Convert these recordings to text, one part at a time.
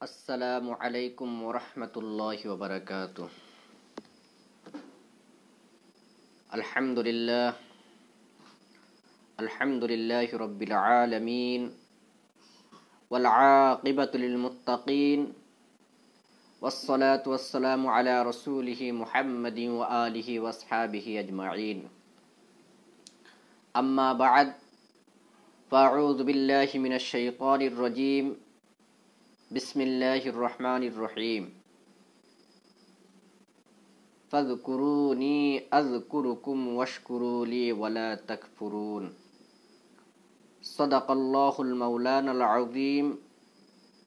السلام عليكم ورحمة الله وبركاته. الحمد لله. الحمد لله رب العالمين. والعاقبة للمتقين. والصلاة والسلام على رسوله محمد وآله وأصحابه أجمعين. أما بعد فأعوذ بالله من الشيطان الرجيم. بسم الله الرحمن الرحيم. فاذكروني أذكركم واشكروا لي ولا تكفرون. صدق الله المولانا العظيم.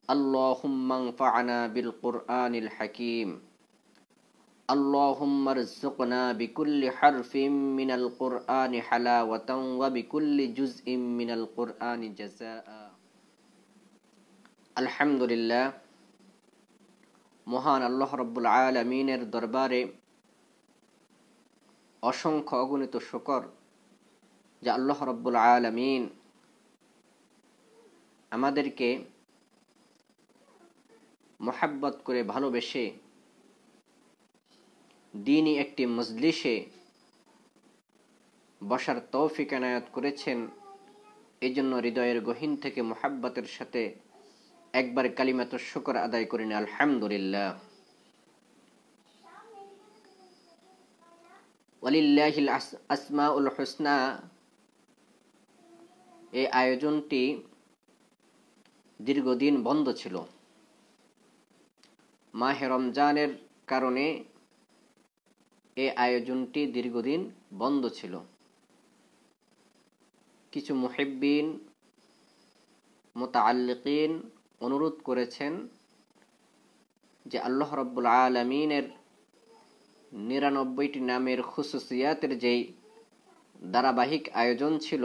اللهم انفعنا بالقرآن الحكيم. اللهم ارزقنا بكل حرف من القرآن حلاوة وبكل جزء من القرآن جزاء. আলহামদুলিল্লাহ, মহান আল্লাহ রব্বুল আলমিনের দরবারে অসংখ্য অগণিত শকর যে আল্লাহ রব্বুল আলমিন আমাদেরকে মোহাব্বত করে ভালোবেসে দিনই একটি মজলিসে বসার তৌফিক এনায়ত করেছেন। এই জন্য হৃদয়ের গহীন থেকে মোহাব্বতের সাথে একবার কালিমাত শুকর আদায় করেন আলহামদুলিল্লাহ। ওয়ালিল্লাহিল আসমাউল হুসনা। এই আয়োজনটি দীর্ঘদিন বন্ধ ছিল। মাহে রমজানের কারণে এই আয়োজনটি দীর্ঘদিন বন্ধ ছিল। কিছু মুহিব্বিন মোতাল্লিকিন অনুরোধ করেছেন যে আল্লাহ রব্বুল আলমিনের নিরানব্বইটি নামের খুসুসিয়াতের যেই ধারাবাহিক আয়োজন ছিল,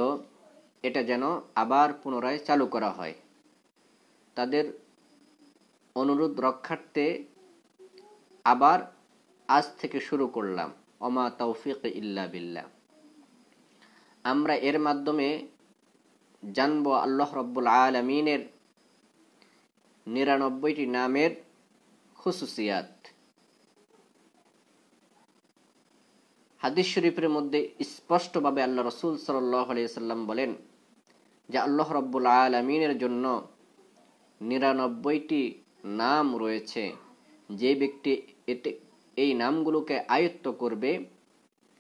এটা যেন আবার পুনরায় চালু করা হয়। তাদের অনুরোধ রক্ষার্থে আবার আজ থেকে শুরু করলাম। অমা তৌফিক ইল্লা বিল্লাহ। আমরা এর মাধ্যমে জানব আল্লাহ রব্বুল আলমিনের নিরানব্বইটি নামের খুসুসিয়াত। হাদিস শরীফের মধ্যে স্পষ্টভাবে আল্লাহ রসুল সাল্লাম বলেন যে আল্লাহ রব্বুল আলমিনের জন্য নিরানব্বইটি নাম রয়েছে। যে ব্যক্তি এতে এই নামগুলোকে আয়ত্ত করবে,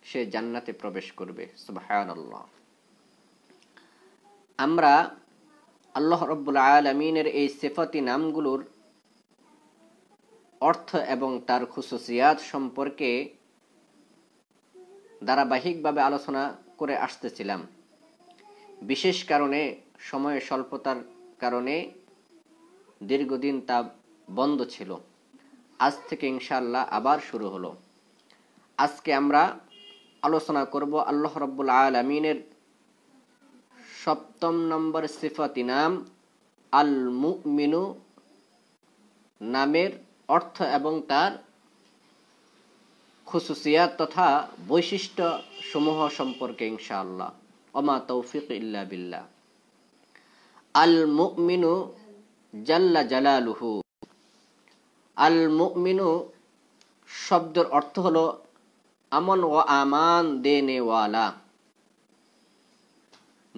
সে জান্নাতে প্রবেশ করবে। সুবাহান আমরা আল্লাহ রব্বুল আলমিনের এই সেফাতি নামগুলোর অর্থ এবং তার খুশুসিয়াত সম্পর্কে ধারাবাহিকভাবে আলোচনা করে আসতেছিলাম। বিশেষ কারণে সময় স্বল্পতার কারণে দীর্ঘদিন তা বন্ধ ছিল। আজ থেকে ইনশাল্লাহ আবার শুরু হলো। আজকে আমরা আলোচনা করব আল্লাহ রব্বুল আলমিনের সপ্তম নম্বর সিফাতি নাম আল মুমিনু নামের অর্থ এবং তার খুসুসিয়া তথা বৈশিষ্ট্য সমূহ সম্পর্কে ইনশাআল্লাহ। অমা তৌফিক ইল্লা বিল্লাহ। আল মুমিনু জাল্লা জালালুহু। আল মুমিনু শব্দের অর্থ হলো আমন ও আমান দেনেওয়ালা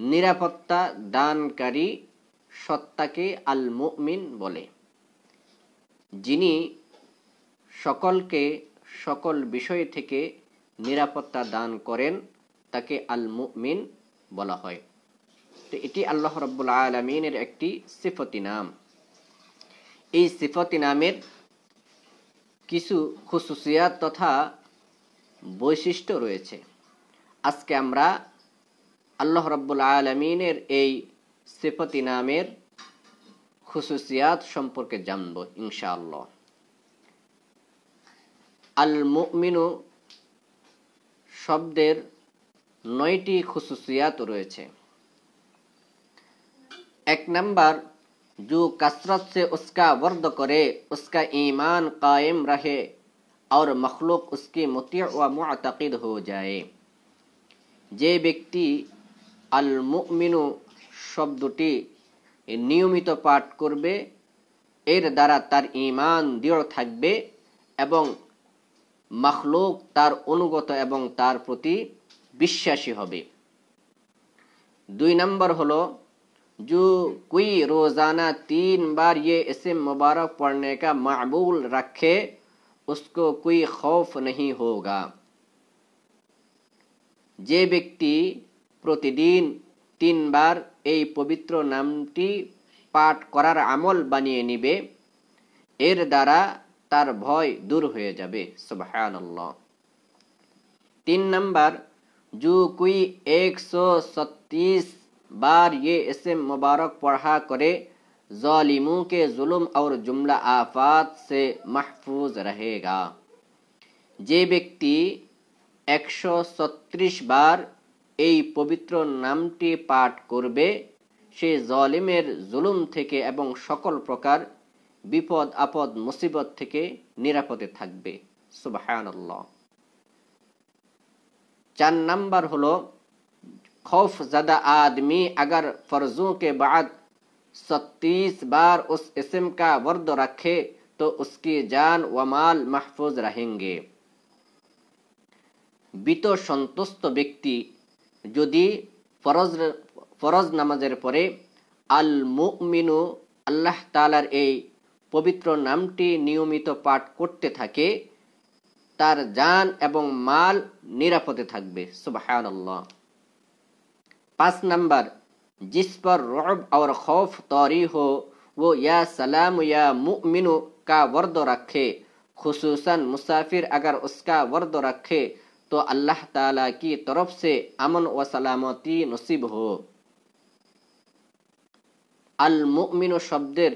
নিরাপত্তা দানকারী সত্তাকে আল মুমিন বলে। যিনি সকলকে, সকল বিষয় থেকে নিরাপত্তা দান করেন, তাকে আল মুমিন বলা হয়। তো এটি আল্লাহ রব্বুল আলমিনের একটি সিফতি নাম। এই সিফতি নামের কিছু খুসুসিয়াত তথা বৈশিষ্ট্য রয়েছে। আজকে আমরা আল্লাহ রব্বুল আলমিনের এই সিফতি নামের খুসুসিয়াত সম্পর্কে জানব ইনশাআল্লাহ আল মুমিনু শব্দের নয়টি খুসুসিয়াত রয়েছে এক নাম্বার जो कसरत से उसका वर्द करे उसका ईमान कायम रहे और मखलूक उसकी मुती व मुतक़द हो जाए যে ব্যক্তি আল মুমিনু শব্দটি নিয়মিত পাঠ করবে এর দ্বারা তার ইমান দৃঢ় থাকবে এবং মখলুক তার অনুগত এবং তার প্রতি বিশ্বাসী হবে দুই নম্বর হলো जो कोई रोज़ाना तीन बार ये इसम मुबारक पढ़ने का मामूल रखे उसको कोई खौफ नहीं होगा যে ব্যক্তি প্রতিদিন তিনবার এই পবিত্র নামটি পাঠ করার আমল বানিয়ে নিবে এর দ্বারা তার ভয় দূর হয়ে যাবে সুবহানাল্লাহ তিন নম্বর जो कोई एक सौ सत्तीस बार ये इसम मुबारक पढ़ा करे जालिमों के जुल्म और जुमला आफात से महफूज रहेगा যে ব্যক্তি একশো ছত্রিশ বার এই পবিত্র নামটি পাঠ করবে সে জলিমের জুলুম থেকে এবং সকল প্রকার বিপদ আপদ মুসিবত থেকে নিরাপদে থাকবে সুবাহান্লাহ चार नंबर हलो खौफ ज़दा आदमी अगर फ़र्जों के बाद सत्तीस बार उस इसम का वर्द रखे तो उसकी जान व माल महफूज रहेंगे বিত সন্তুষ্ট ব্যক্তি যদি ফরজ ফরজ নামাজের পরে আল মুমিনু আল্লাহ তালার এই পবিত্র নামটি নিয়মিত পাঠ করতে থাকে তার জান এবং মাল নিরাপদে থাকবে সুবহান पाँच नंबर जिस पर रुब और खौफ तौरी हो वो या सलाम या मुमिन का वर्द रखे खसूसन मुसाफिर अगर उसका वर्द रखे तो अल्लाह ताला की तरफ से अमन व सलामती नसीब हो আল মুমিন শব্দের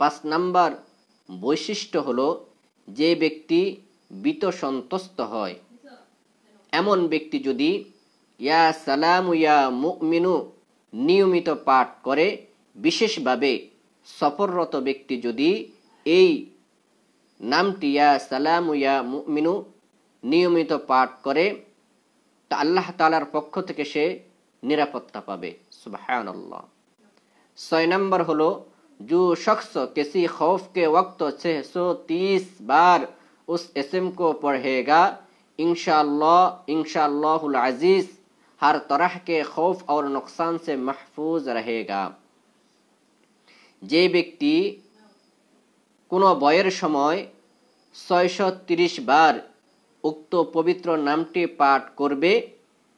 পাঁচ নাম্বার বৈশিষ্ট্য হলো যে ব্যক্তি বিত সন্তুষ্ট হয় এমন ব্যক্তি যদি ইয়া সালাম ইয়া মুমিনু নিয়মিত পাঠ করে বিশেষভাবে সফররত ব্যক্তি যদি এই নামটি ইয়া সালাম ইয়া মুমিনু নিয়মিত পাঠ করে তা আল্লাহ তালার পক্ষ থেকে সে নিরাপত্তা পাবে সুবাহ ছয় নম্বর হলো जो शख्स किसी खौफ के वक्त 630 बार उस इसम को पढ़ेगा इंशाल्लाह इंशाल्लाहुल अजीज हर तरह के खौफ और नुकसान से महफूज रहेगा যে ব্যক্তি কোনো বয়ের সময় ছয়শো তিরিশ বার উক্ত পবিত্র নামটি পাঠ করবে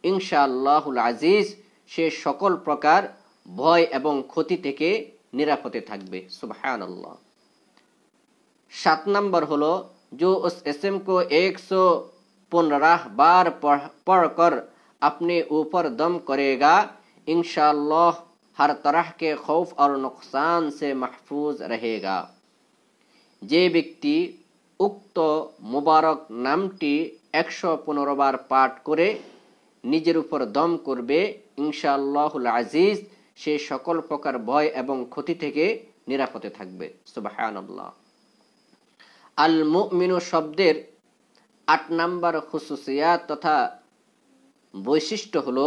ইনশাআল্লাহুল আজিজ সে সকল প্রকার ভয় এবং ক্ষতি থেকে निरापदे থাকবে सुबहान अल्लाह सात नंबर हलो जो उस इसम को एक सौ पुनराह बार पढ़ पढ़कर अपने ऊपर दम करेगा इंशाल्लाह हर तरह के खौफ और नुकसान से महफूज रहेगा যে ব্যক্তি উক্ত মুবারক নামটি একশো পনেরো বার পাঠ করে নিজের উপর দম করবে ইনশাআল্লাহুল আজিজ সে সকল প্রকার ভয় এবং ক্ষতি থেকে নিরাপদে থাকবে সুবাহান্লাহ আল মুমিনু শব্দের আট নাম্বার খুসুসিয়াত তথা বৈশিষ্ট্য হলো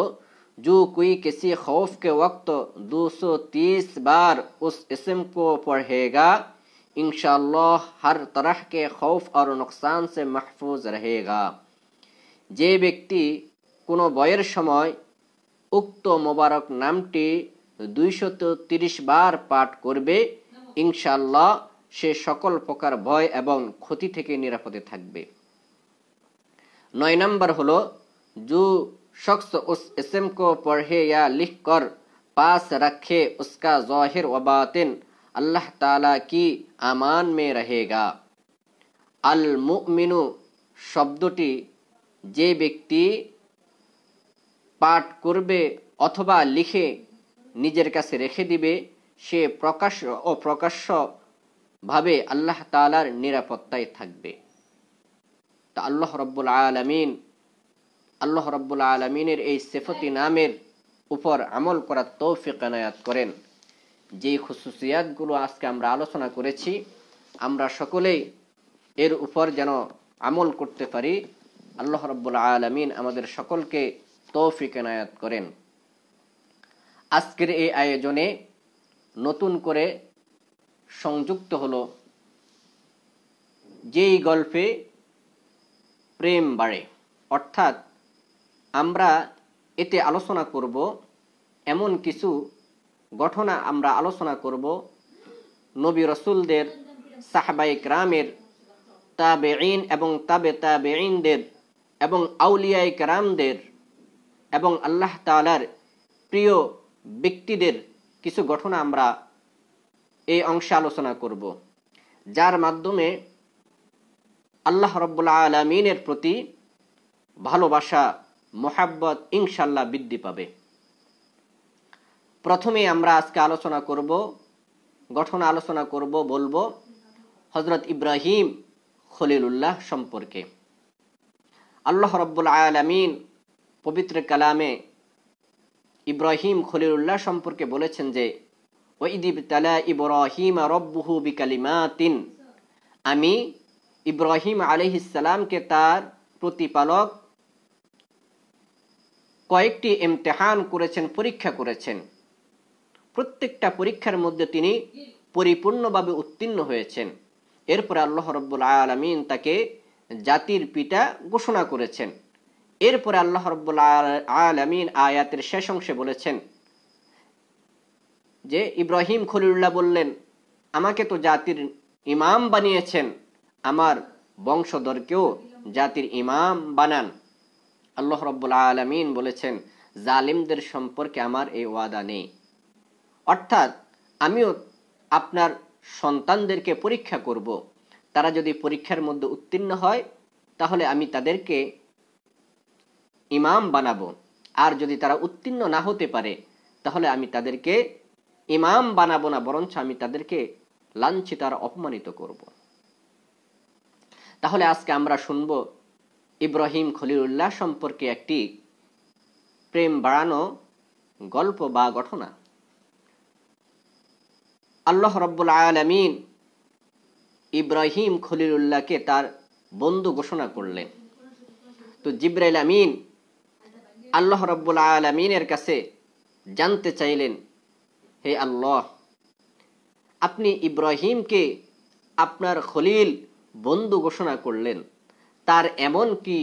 जो कोई किसी खौफ के वक्त 230 बार उस इसम को पढ़ेगा इंशाल्लाह हर तरह के खौफ और नुकसान से महफूज रहेगा যে ব্যক্তি কোনো বয়ের সময় উক্ত মোবারক নামটি দুইশত তিরিশ বার পাঠ করবে ইনশাল্লাহ সে সকল প্রকার ভয় এবং ক্ষতি থেকে নিরাপদে থাকবে নয় নম্বর হলো जो शख्स उस इसम को पढ़े या लिख कर पास रखे उसका ज़ाहिर व बातिन अल्लाह ताला की আমান में रहेगा আল মুমিনু শব্দটি যে ব্যক্তি পাঠ করবে অথবা লিখে নিজের কাছে রেখে দিবে সে প্রকাশ্য ও প্রকাশ্য ভাবে আল্লাহ তালার নিরাপত্তায় থাকবে তা আল্লাহ রব্বুল আলমিন আল্লাহ রব্বুল আলমিনের এই সেফতি নামের উপর আমল করার তৌফিক এনায়াত করেন যে খুশুসিয়াতগুলো আজকে আমরা আলোচনা করেছি, আমরা সকলেই এর উপর যেন আমল করতে পারি, আল্লাহ রব্বুল আলমিন আমাদের সকলকে তৌফিক এনায়াত করেন। আজকের এই আয়োজনে নতুন করে সংযুক্ত হলো যেই গল্পে প্রেম বাড়ে, অর্থাৎ আমরা এতে আলোচনা করব এমন কিছু ঘটনা আমরা আলোচনা করব নবী রসুলদের সাহাবাইক রামের তাবে এবং তাবে তাবে এবং আউলিয়াই রামদের এবং আল্লাহ তালার প্রিয় ব্যক্তিদের কিছু ঘটনা আমরা এই অংশে আলোচনা করব, যার মাধ্যমে আল্লাহ রব্বুল্লা আলমিনের প্রতি ভালোবাসা, মোহাব্বত ইনশাল্লাহ বৃদ্ধি পাবে। প্রথমে আমরা আজকে আলোচনা করব, গঠন আলোচনা করব, বলব হজরত ইব্রাহিম খলিলুল্লাহ সম্পর্কে। আল্লাহ রব্বুল আলমিন পবিত্র কালামে ইব্রাহিম খলিলুল্লাহ সম্পর্কে বলেছেন যে ওইদিব তালা ইব্রাহিম রব্বুহু বিকালিমাতিন। আমি ইব্রাহিম আলহিসামকে তার প্রতিপালক কয়েকটি ইমতেহান করেছেন, পরীক্ষা করেছেন। প্রত্যেকটা পরীক্ষার মধ্যে তিনি পরিপূর্ণভাবে উত্তীর্ণ হয়েছেন। এরপরে আল্লাহ রব্বুল আলমিন তাকে জাতির পিতা ঘোষণা করেছেন। এরপরে আল্লাহ রব্বুল আলমিন আয়াতের শেষ অংশে বলেছেন যে, ইব্রাহিম খলিল্লাহ বললেন, আমাকে তো জাতির ইমাম বানিয়েছেন, আমার বংশধরকেও জাতির ইমাম বানান। আল্লাহ রব্বুল আলমিন বলেছেন, জালিমদের সম্পর্কে আমার এই ওয়াদা নেই। অর্থাৎ আমিও আপনার সন্তানদেরকে পরীক্ষা করব। তারা যদি পরীক্ষার মধ্যে উত্তীর্ণ হয়, তাহলে আমি তাদেরকে ইমাম বানাবো। আর যদি তারা উত্তীর্ণ না হতে পারে, তাহলে আমি তাদেরকে ইমাম বানাবো না, বরঞ্চ আমি তাদেরকে লাঞ্ছিত আর অপমানিত করব। তাহলে আজকে আমরা শুনব ইব্রাহিম খলিলুল্লাহ সম্পর্কে একটি প্রেম বাড়ানো গল্প বা ঘটনা। আল্লাহ রব্বুল আলমিন ইব্রাহিম খলিলুল্লাহকে তার বন্ধু ঘোষণা করলেন। তো জিব্রাইল আমিন আল্লাহ রব্বুল আলমিনের কাছে জানতে চাইলেন, হে আল্লাহ, আপনি ইব্রাহিমকে আপনার খলিল বন্ধু ঘোষণা করলেন। তার এমন কি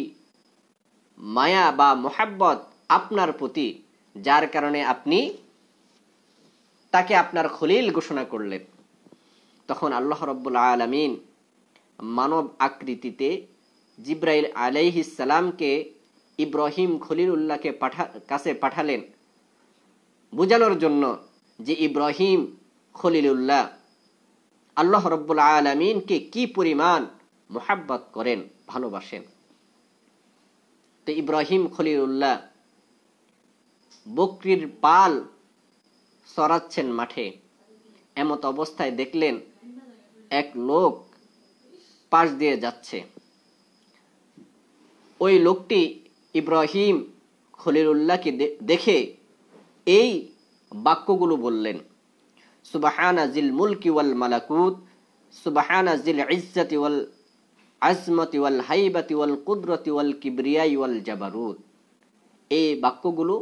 মায়া বা মোহাব্বত আপনার প্রতি, যার কারণে আপনি তাকে আপনার খলিল ঘোষণা করলেন। তখন আল্লাহ রব্বুল আলমিন মানব আকৃতিতে জিব্রাইল আলাইহিসালামকে ইব্রাহিম খলিলুল্লাহকে পাঠা, কাছে পাঠালেন। বোঝানোর জন্য যে ইব্রাহিম খলিলুল্লাহ আল্লাহ রব্বুল আলমিনকে কি পরিমাণ মোহাব্বত করেন, ভালোবাসেন। তো ইব্রাহিম খলিলুল্লাহ বকরির পাল সরাচ্ছেন মাঠে। এমত অবস্থায় দেখলেন এক লোক পাশ দিয়ে যাচ্ছে। ওই লোকটি ইব্রাহিম খলিলুল্লাহকে দেখে এই বাক্যগুলো বললেন, সুবাহানা জিল মুলকি ওয়াল মালাকুত, সুবাহানা জিল ইজ্জাতি ওয়াল আজমতি ওয়াল হাইবাতি ওয়াল কুদরতি ওয়াল কিবরিয়াই ওয়াল জাবারুদ এই বাক্যগুলো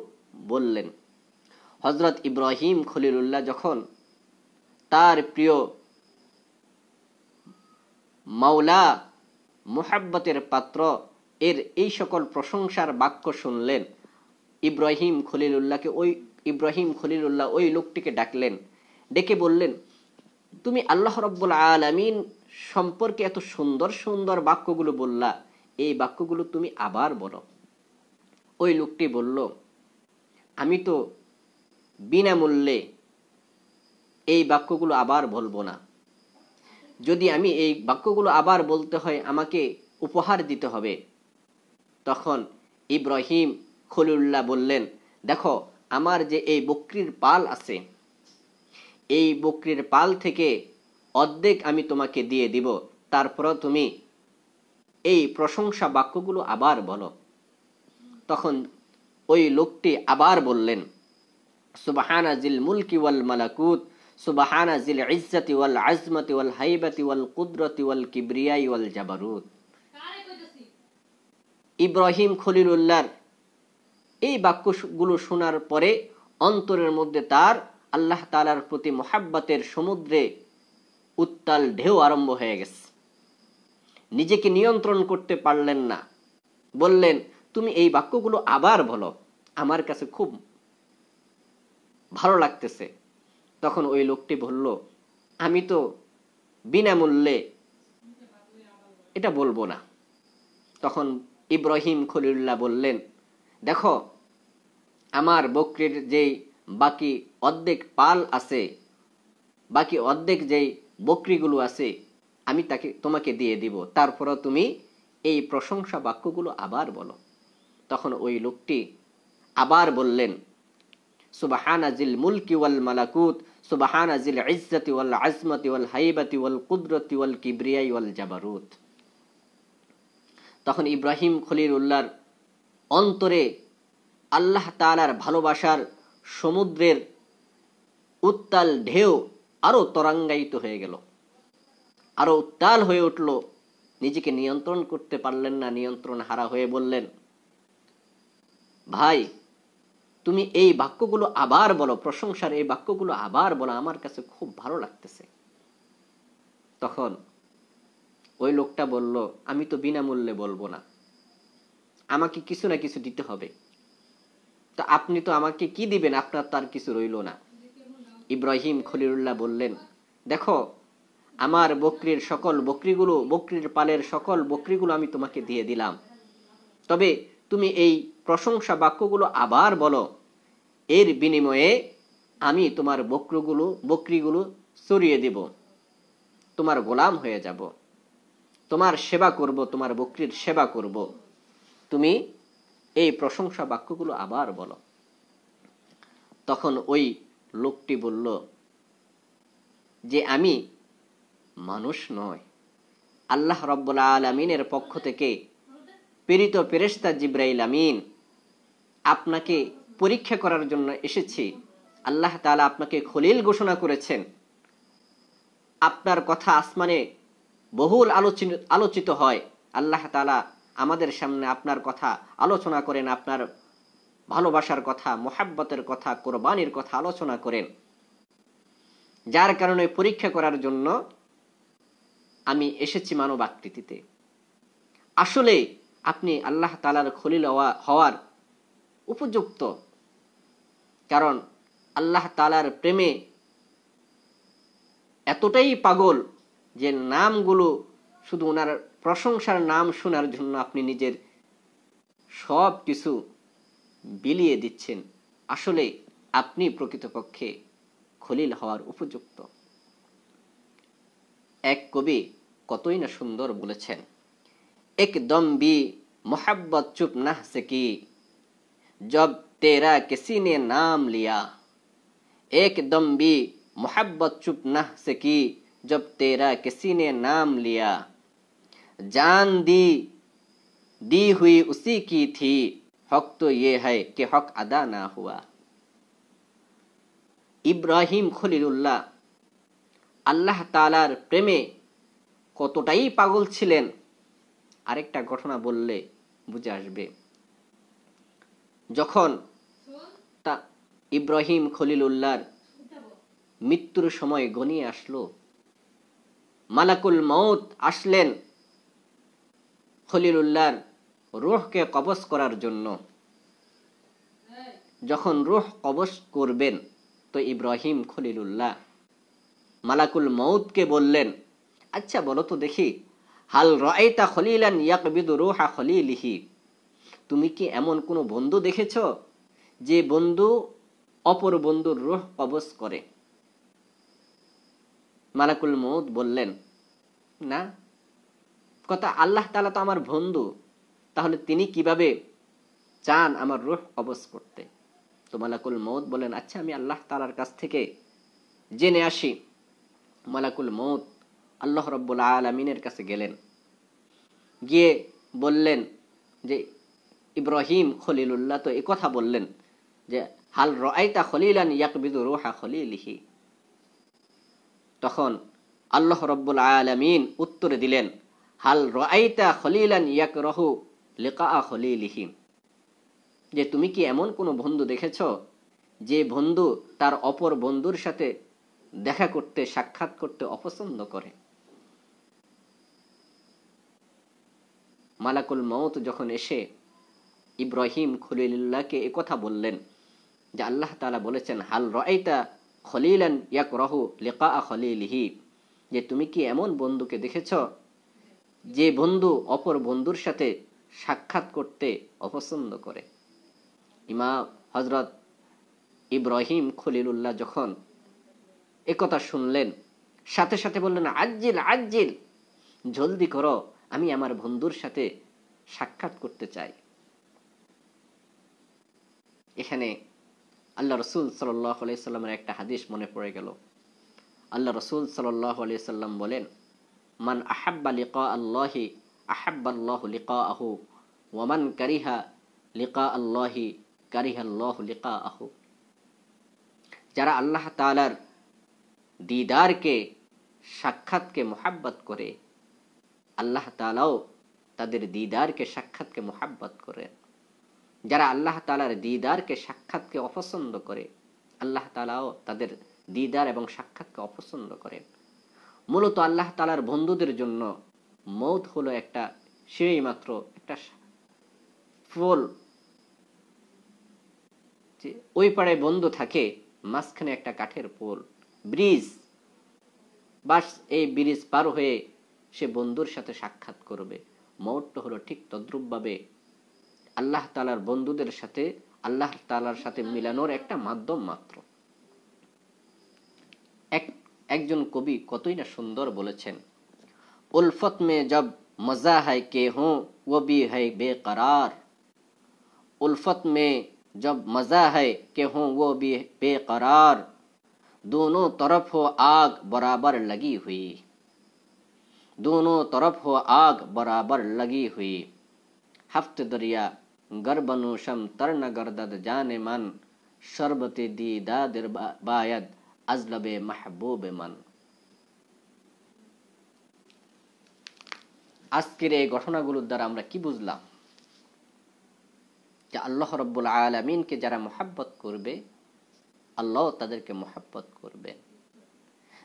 বললেন। হজরত ইব্রাহিম খলিলুল্লাহ যখন তার প্রিয় মাওলা মোহাব্বতের পাত্র, এর এই সকল প্রশংসার বাক্য শুনলেন, ইব্রাহিম খলিলুল্লাহকে ওই, ইব্রাহিম খলিলুল্লাহ ওই লোকটিকে ডাকলেন, ডেকে বললেন, তুমি আল্লাহ রব্বুল আলমিন সম্পর্কে এত সুন্দর সুন্দর বাক্যগুলো বললা, এই বাক্যগুলো তুমি আবার বলো। ওই লোকটি বলল, আমি তো বিনামূল্যে এই বাক্যগুলো আবার বলব না। যদি আমি এই বাক্যগুলো আবার বলতে হয়, আমাকে উপহার দিতে হবে। তখন ইব্রাহিম খলিউল্লাহ বললেন, দেখো, আমার যে এই বকরির পাল আছে, এই বকরির পাল থেকে অর্ধেক আমি তোমাকে দিয়ে দিব। তারপর তুমি এই প্রশংসা বাক্যগুলো আবার বলো। তখন ওই লোকটি আবার বললেন সুবাহানা জিল মুলকি ওয়াল মালাকুত, সুবাহানা জিল ইজ্জতি ওয়াল আজমতি ওয়াল হাইবাতি ওয়াল কুদরতি ওয়াল কিবরিয়াই ওয়াল জাবারুত। ইব্রাহিম খলিলুল্লাহর এই বাক্যগুলো শোনার পরে অন্তরের মধ্যে তার আল্লাহ তালার প্রতি মোহাব্বতের সমুদ্রে উত্তাল ঢেউ আরম্ভ হয়ে গেছে। নিজেকে নিয়ন্ত্রণ করতে পারলেন না। বললেন, তুমি এই বাক্যগুলো আবার বলো। আমার কাছে খুব ভালো লাগতেছে। তখন ওই লোকটি বলল, আমি তো বিনামূল্যে এটা বলব না। তখন ইব্রাহিম খলিল্লাহ বললেন, দেখো, আমার বকরির যেই বাকি অর্ধেক পাল আছে, বাকি অর্ধেক যেই বকরিগুলো আছে, আমি তাকে, তোমাকে দিয়ে দিব। তারপরও তুমি এই প্রশংসা বাক্যগুলো আবার বলো। তখন ওই লোকটি আবার বললেন সুবাহান আজিল মুলকি ওয়াল মালাকুত সুবাহান আজিল ইজ্জতি ওয়াল আজমতি ওয়াল ওয়াল কুদরতি ওয়াল কিবরিয়াই ওয়াল জাবারুত। তখন ইব্রাহিম খলিল উল্লাহর অন্তরে আল্লাহ তালার ভালোবাসার সমুদ্রের উত্তাল ঢেউ আরও তরাঙ্গায়িত হয়ে গেল। আরও উত্তাল হয়ে উঠল। নিজেকে নিয়ন্ত্রণ করতে পারলেন না নিয়ন্ত্রণ হারা হয়ে বললেন, ভাই তুমি এই বাক্যগুলো আবার বলো, প্রশংসার এই বাক্যগুলো আবার বলো, আমার কাছে খুব ভালো লাগতেছে। তখন ওই লোকটা বলল, আমি তো বিনামূল্যে বলব না। আমাকে কিছু না কিছু দিতে হবে। তো আপনি তো আমাকে কি দিবেন? আপনার তার কিছু রইল না। ইব্রাহিম খলিরুল্লাহ বললেন, দেখো, আমার বকরির সকল বকরিগুলো, বকরির পালের সকল বকরিগুলো আমি তোমাকে দিয়ে দিলাম। তবে তুমি এই প্রশংসা বাক্যগুলো আবার বলো। এর বিনিময়ে আমি তোমার বক্রগুলো, বকরিগুলো সরিয়ে দেব। তোমার গোলাম হয়ে যাব। তোমার সেবা করব, তোমার বকরির সেবা করব। তুমি এই প্রশংসা বাক্যগুলো আবার বলো। তখন ওই লোকটি বলল, যে আমি মানুষ নয়। আল্লাহ রব্বুল আলমিনের পক্ষ থেকে প্রেরিত পেরেস্তা জিব্রাইল আমিন, আপনাকে পরীক্ষা করার জন্য এসেছি। আল্লাহ তালা আপনাকে খলিল ঘোষণা করেছেন। আপনার কথা আসমানে বহুল আলোচিত আলোচিত হয়। আল্লাহ তালা আমাদের সামনে আপনার কথা আলোচনা করেন, আপনার ভালোবাসার কথা, মোহাব্বতের কথা, কোরবানির কথা আলোচনা করেন। যার কারণে পরীক্ষা করার জন্য আমি এসেছি মানব আকৃতিতে। আসলে আপনি আল্লাহ তালার খলিল হওয়ার উপযুক্ত। কারণ আল্লাহ তালার প্রেমে এতটাই পাগল যে নামগুলো শুধু ওনার প্রশংসার নাম শোনার জন্য আপনি নিজের সব কিছু বিলিয়ে দিচ্ছেন। আসলে আপনি প্রকৃতপক্ষে খলিল হওয়ার উপযুক্ত। এক কবি কতই না সুন্দর বলেছেন একদম বি मोहब्बत चुप न सकी जब तेरा किसी ने नाम लिया एकदम भी मोहब्बत चुप न सकी जब तेरा किसी ने नाम लिया जान दी दी हुई उसी की थी हक तो ये है कि हक अदा ना हुआ ইব্রাহিম খলিলুল্লাহ আল্লাহ তালার প্রেমে কতটাই পাগল ছিলেন আরেকটা ঘটনা বললে বুঝে আসবে। যখন তা ইব্রাহিম খলিলুল্লাহর মৃত্যুর সময় গনিয়ে আসলো, মালাকুল মৌত আসলেন খলিল খলিলুল্লাহর রুহকে কবস করার জন্য। যখন রুহ কবস করবেন, তো ইব্রাহিম খলিলুল্লাহ মালাকুল মৌতকে বললেন আচ্ছা বলো তো দেখি হাল রাইতা খলিলান ইয়াকবিদু রুহা খলিলিহি। তুমি কি এমন কোনো বন্ধু দেখেছ যে বন্ধু অপর বন্ধুর রুহ কবজ করে? মালাকুল মৌত বললেন, না, কথা আল্লাহ তালা তো আমার বন্ধু। তাহলে তিনি কীভাবে চান আমার রুহ কবজ করতে? তো মালাকুল মৌত বলেন আচ্ছা আমি আল্লাহ তালার কাছ থেকে জেনে আসি। মালাকুল মৌত আল্লাহ রব্বুল আলমিনের কাছে গেলেন। গিয়ে বললেন যে, ইব্রাহিম খলিলুল্লাহ, তো কথা বললেন যে, হাল রাইতা খলিলান ইয়াকবিদু রোহা খলিলিহি? তখন আল্লাহ রব্বুল আলমিন উত্তরে দিলেন, হাল রাইতা খলিলান ইয়াক রহু লেকা খলিলিহি? যে, তুমি কি এমন কোনো বন্ধু দেখেছ যে বন্ধু তার অপর বন্ধুর সাথে দেখা করতে, সাক্ষাৎ করতে অপছন্দ করে? মালাকুল মৌত যখন এসে ইব্রাহিম খলিলুল্লাহকে কথা বললেন, যে আল্লাহ তালা বলেছেন, হাল রাইতা খলিলান ইয়াক রহু লেকা খলিলিহি? যে তুমি কি এমন বন্ধুকে দেখেছ, যে বন্ধু অপর বন্ধুর সাথে সাক্ষাৎ করতে অপছন্দ করে? ইমা হজরত ইব্রাহিম খলিলুল্লাহ যখন একথা শুনলেন, সাথে সাথে বললেন, আজ্জিল আজ্জিল, জলদি করো আমি আমার বন্ধুর সাথে সাক্ষাৎ করতে চাই। এখানে আল্লাহ রসুল সাল্লাহ সাল্লামের একটা হাদিস মনে পড়ে গেল। আল্লাহ রসুল সাল্লাহ সাল্লাম বলেন, মান আহাব্বা লিকা আল্লাহি আহাব্বাল্লাহ লিকা আহু ওয়ামান কারিহা লিকা আল্লাহি কারিহাল্লাহ লিকা আহু যারা আল্লাহ তালার দিদারকে, সাক্ষাৎকে মোহাব্বত করে আল্লাহ তালাও তাদের দিদারকে সাক্ষাৎকে মোহাব্বত করে। যারা আল্লাহ তালার দিদারকে সাক্ষাৎকে অপছন্দ করে, আল্লাহ তালাও তাদের দিদার এবং সাক্ষাৎকে অপছন্দ করেন মূলত আল্লাহ তালার বন্ধুদের জন্য মৌত হলো একটা সেই মাত্র একটা ফুল। ওই পাড়ে বন্ধু থাকে, মাঝখানে একটা কাঠের পোল ব্রিজ। বাস এই ব্রিজ পার হয়ে সে বন্ধুর সাথে সাক্ষাৎ করবে মৌটটা হলো ঠিক তদ্রুপভাবে আল্লাহ তালার বন্ধুদের সাথে আল্লাহ তালার সাথে মিলানোর একটা মাধ্যম মাত্র এক একজন কবি কতই না সুন্দর বলেছেন উলফত মে জব মজা হয় কে হোঁ ও বি है बेकरार उल्फत में जब मजा है कि हों वो भी बेकरार दोनों तरफ हो आग बराबर लगी हुई दोनों तरफ हो आग बराबर लगी हुई हफ्त दरिया गर्बनुशम तरन गर्दद जाने मन शरबत दीदादिर बायद আজলবে মাহবুবে মান আজকের এই ঘটনাগুলোর দ্বারা আমরা কি বুঝলাম যে আল্লাহ রব্বুল আলমিনকে যারা মোহাব্বত করবে আল্লাহ তাদেরকে মোহাব্বত করবেন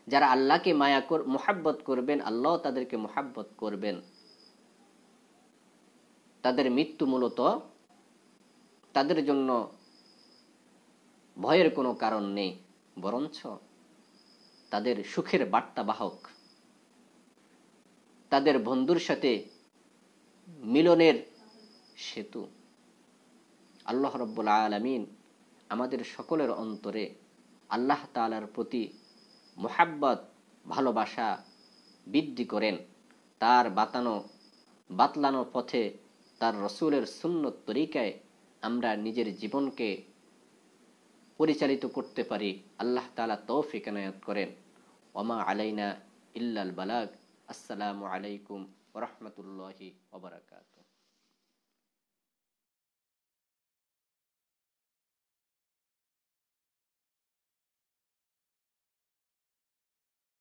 যারা আল্লাহকে মায়া কর, মোহাব্বত করবেন, আল্লাহ তাদেরকে মোহাব্বত করবেন। তাদের মৃত্যু মূলত তাদের জন্য ভয়ের কোনো কারণ নেই, বরঞ্চ তাদের সুখের বার্তা বাহক। তাদের বন্ধুর সাথে মিলনের সেতু। আল্লাহ রব্বুল আলমিন আমাদের সকলের অন্তরে আল্লাহ তালার প্রতি মোহাব্বত, ভালোবাসা বৃদ্ধি করেন। তার বাতানো, বাতলানো পথে তার রসুলের শূন্য তরিকায় আমরা নিজের জীবনকে পরিচালিত করতে পারি। আল্লাহ তালা তৌফিক এনায়ত করেন। ওমা আলাইনা ইল্লাল বালাগ। আসসালামু আলাইকুম রহমতুল্লাহি ওবরাকাতু